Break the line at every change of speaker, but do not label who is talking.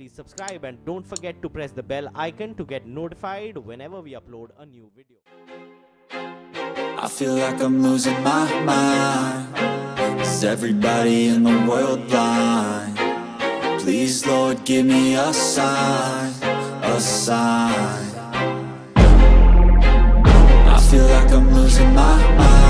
please subscribe and don't forget to press the bell icon to get notified whenever we upload a new video.
I feel like I'm losing my mind Is everybody in the world blind? Please Lord give me a sign, a sign I feel like I'm losing my mind